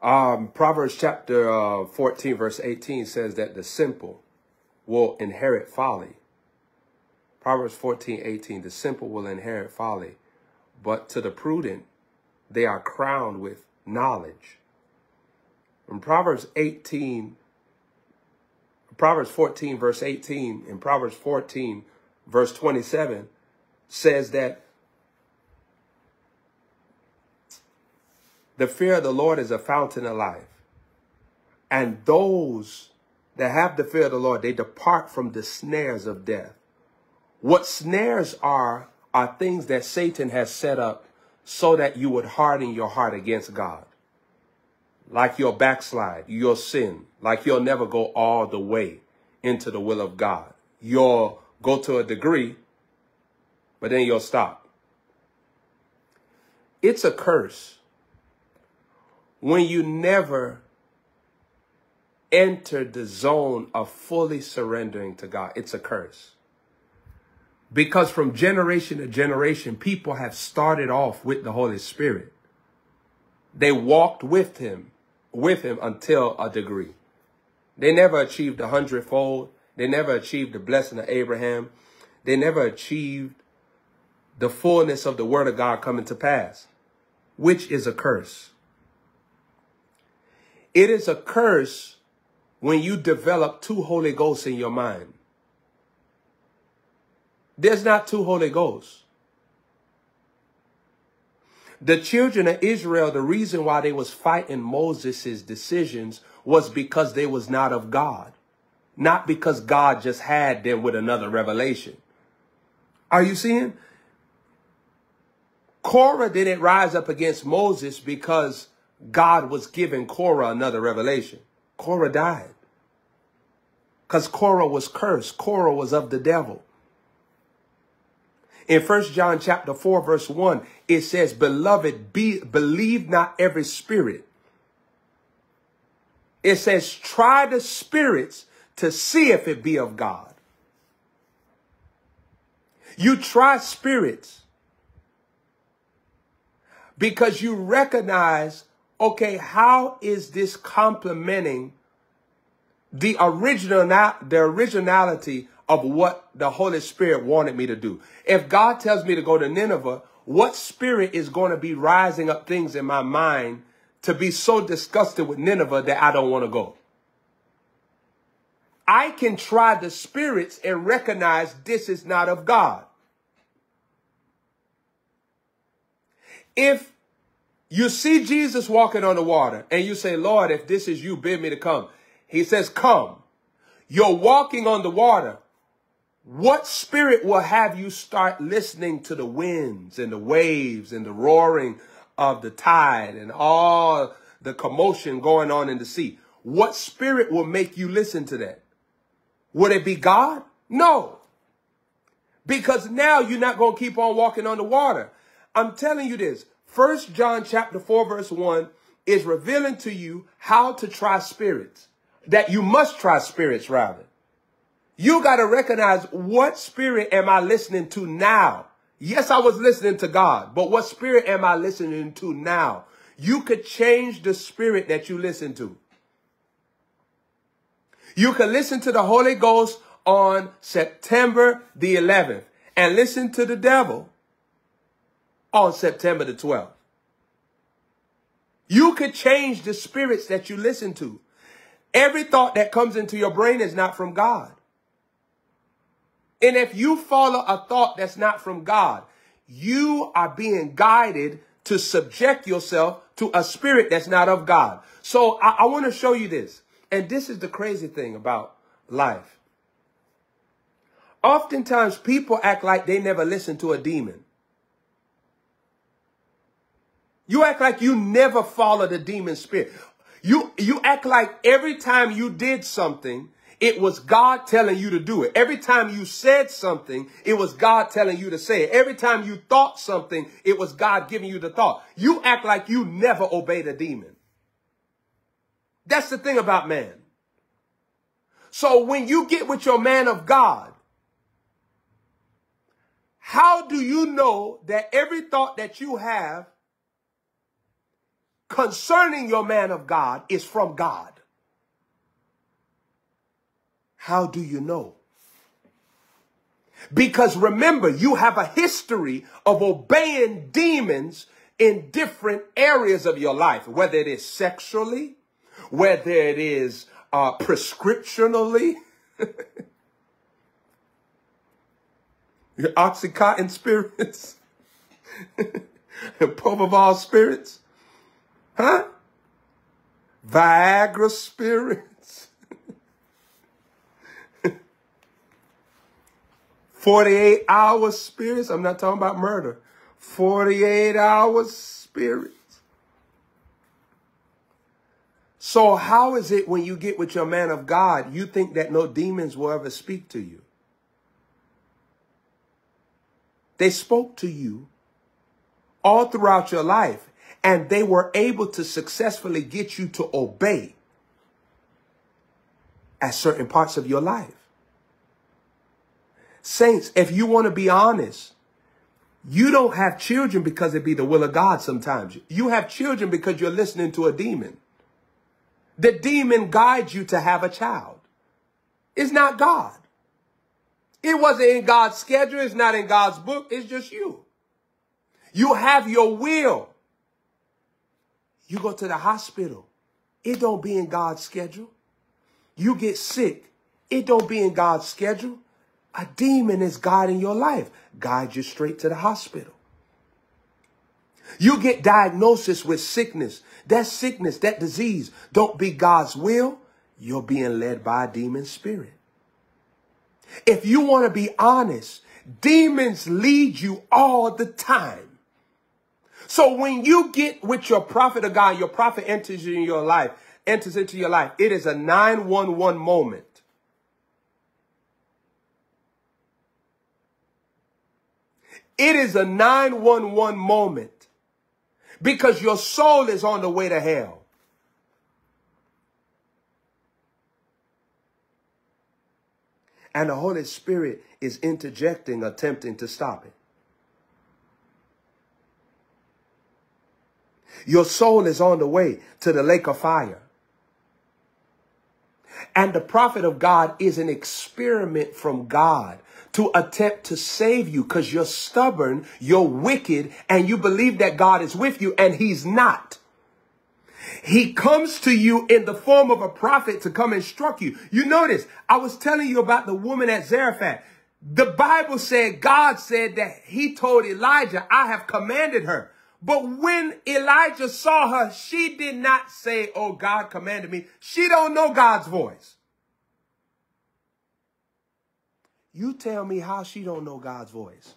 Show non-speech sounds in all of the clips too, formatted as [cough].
Um, Proverbs chapter uh, 14, verse 18 says that the simple will inherit folly. Proverbs 14, 18, the simple will inherit folly, but to the prudent, they are crowned with knowledge. In Proverbs 18, Proverbs 14, verse 18, and Proverbs 14, verse 27 says that the fear of the Lord is a fountain of life. And those that have the fear of the Lord, they depart from the snares of death. What snares are, are things that Satan has set up so that you would harden your heart against God. Like you'll backslide, you'll sin, like you'll never go all the way into the will of God. You'll go to a degree, but then you'll stop. It's a curse when you never enter the zone of fully surrendering to God. It's a curse. Because from generation to generation, people have started off with the Holy Spirit. They walked with him, with him until a degree. They never achieved a hundredfold. They never achieved the blessing of Abraham. They never achieved the fullness of the word of God coming to pass, which is a curse. It is a curse when you develop two Holy Ghosts in your mind. There's not two Holy Ghosts. The children of Israel, the reason why they was fighting Moses' decisions was because they was not of God. Not because God just had them with another revelation. Are you seeing? Korah didn't rise up against Moses because God was giving Korah another revelation. Korah died. Because Korah was cursed. Korah was of the devil. In First John chapter 4, verse 1, it says, Beloved, be, believe not every spirit. It says, try the spirits to see if it be of God. You try spirits because you recognize, okay, how is this complementing the original, the originality of what the Holy Spirit wanted me to do. If God tells me to go to Nineveh, what spirit is going to be rising up things in my mind to be so disgusted with Nineveh that I don't want to go? I can try the spirits and recognize this is not of God. If you see Jesus walking on the water and you say, Lord, if this is you, bid me to come. He says, come. You're walking on the water. What spirit will have you start listening to the winds and the waves and the roaring of the tide and all the commotion going on in the sea? What spirit will make you listen to that? Would it be God? No. Because now you're not going to keep on walking on the water. I'm telling you this. First John chapter 4 verse 1 is revealing to you how to try spirits. That you must try spirits rather. You got to recognize what spirit am I listening to now? Yes, I was listening to God, but what spirit am I listening to now? You could change the spirit that you listen to. You could listen to the Holy Ghost on September the 11th and listen to the devil on September the 12th. You could change the spirits that you listen to. Every thought that comes into your brain is not from God. And if you follow a thought that's not from God, you are being guided to subject yourself to a spirit that's not of God. So I, I want to show you this. And this is the crazy thing about life. Oftentimes people act like they never listened to a demon. You act like you never followed a demon spirit. You, you act like every time you did something, it was God telling you to do it. Every time you said something, it was God telling you to say it. Every time you thought something, it was God giving you the thought. You act like you never obeyed a demon. That's the thing about man. So when you get with your man of God, how do you know that every thought that you have concerning your man of God is from God. How do you know? Because remember, you have a history of obeying demons in different areas of your life, whether it is sexually, whether it is uh, prescriptionally, [laughs] your Oxycontin spirits, [laughs] Propofol spirits, huh? Viagra spirits, [laughs] 48 hour spirits. I'm not talking about murder. 48 hour spirits. So how is it when you get with your man of God, you think that no demons will ever speak to you? They spoke to you all throughout your life, and they were able to successfully get you to obey at certain parts of your life. Saints, if you want to be honest, you don't have children because it be the will of God sometimes. You have children because you're listening to a demon. The demon guides you to have a child. It's not God. It wasn't in God's schedule. It's not in God's book. It's just you. You have your will. You go to the hospital. It don't be in God's schedule. You get sick. It don't be in God's schedule. A demon is guiding your life. Guide you straight to the hospital. You get diagnosis with sickness. That sickness, that disease, don't be God's will. You're being led by a demon spirit. If you want to be honest, demons lead you all the time. So when you get with your prophet of God, your prophet enters in your life, enters into your life, it is a 911 moment. It is a 911 moment because your soul is on the way to hell. And the Holy Spirit is interjecting, attempting to stop it. Your soul is on the way to the lake of fire. And the prophet of God is an experiment from God to attempt to save you because you're stubborn, you're wicked, and you believe that God is with you and he's not. He comes to you in the form of a prophet to come instruct you. You notice, I was telling you about the woman at Zarephath. The Bible said, God said that he told Elijah, I have commanded her. But when Elijah saw her, she did not say, oh, God commanded me. She don't know God's voice. You tell me how she don't know God's voice.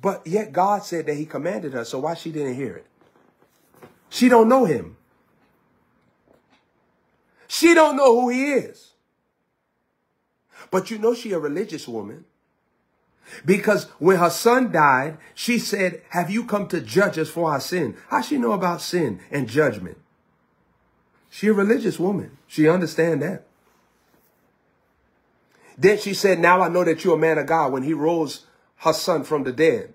But yet God said that he commanded her, so why she didn't hear it? She don't know him. She don't know who he is. But you know she a religious woman. Because when her son died, she said, have you come to judge us for our sin? How she know about sin and judgment? She a religious woman. She understand that. Then she said, now I know that you're a man of God when he rose her son from the dead.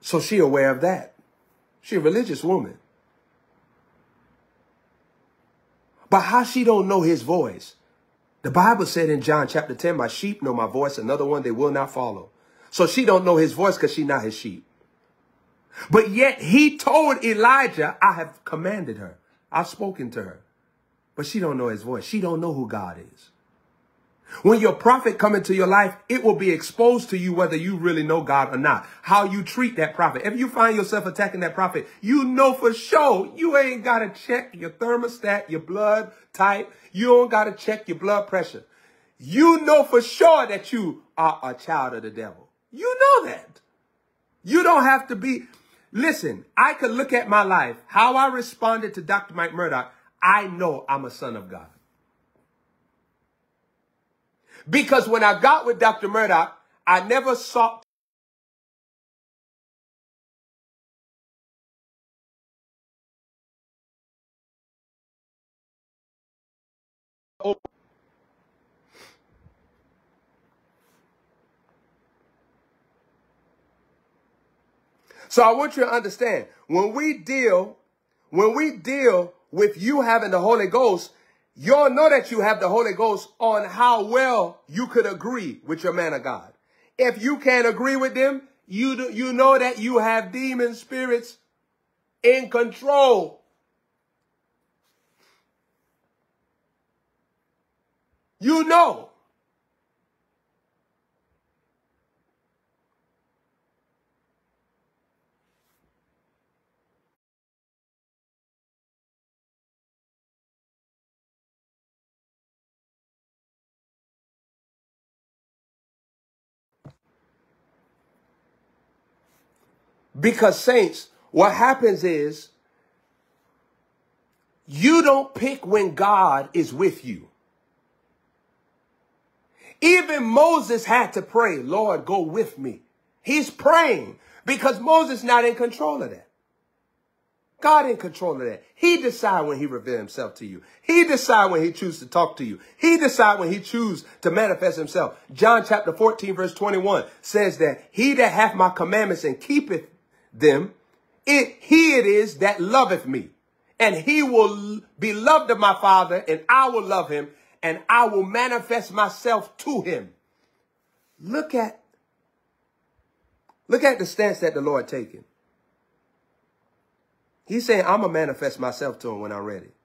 So she aware of that. She a religious woman. But how she don't know his voice? The Bible said in John chapter 10, my sheep know my voice, another one they will not follow. So she don't know his voice because she not his sheep. But yet he told Elijah, I have commanded her. I've spoken to her. But she don't know his voice. She don't know who God is. When your prophet come into your life, it will be exposed to you whether you really know God or not. How you treat that prophet. If you find yourself attacking that prophet, you know for sure you ain't got to check your thermostat, your blood type. You don't got to check your blood pressure. You know for sure that you are a child of the devil. You know that. You don't have to be. Listen, I could look at my life, how I responded to Dr. Mike Murdock. I know I'm a son of God. Because when I got with Dr. Murdock, I never sought So I want you to understand when we deal, when we deal with you having the Holy Ghost, you'll know that you have the Holy Ghost on how well you could agree with your man of God. If you can't agree with them, you, do, you know that you have demon spirits in control. You know. Because saints, what happens is you don't pick when God is with you. Even Moses had to pray, Lord, go with me. He's praying because Moses not in control of that. God in control of that. He decide when he reveal himself to you. He decide when he choose to talk to you. He decide when he choose to manifest himself. John chapter 14 verse 21 says that he that hath my commandments and keepeth them, it, he it is that loveth me. And he will be loved of my father and I will love him and I will manifest myself to him. Look at, look at the stance that the Lord taken. He's saying, I'm going to manifest myself to him when I'm ready.